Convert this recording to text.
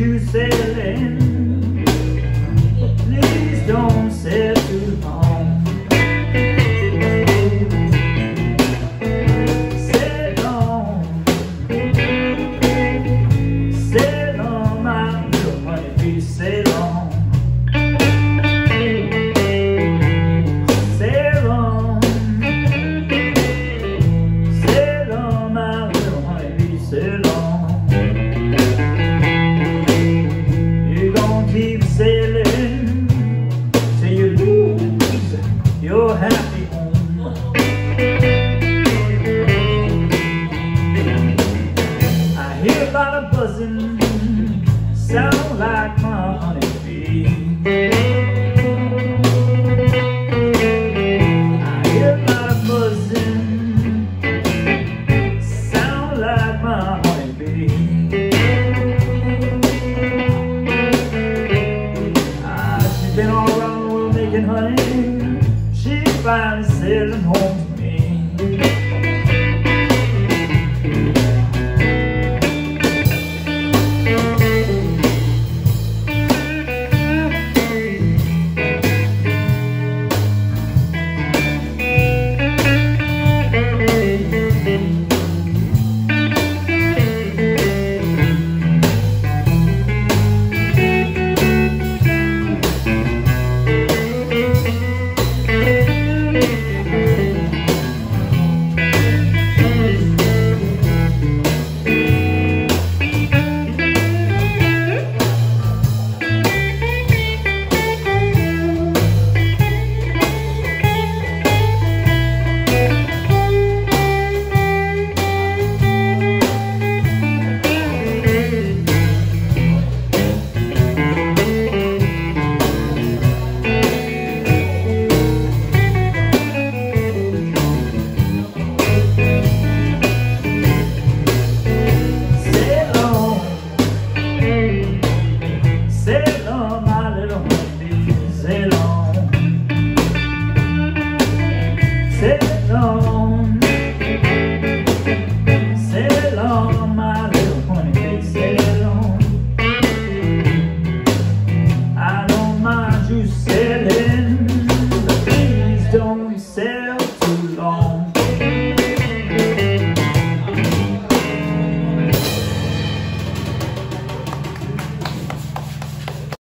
you sailing. Please don't. got a buzzing sound like my honey.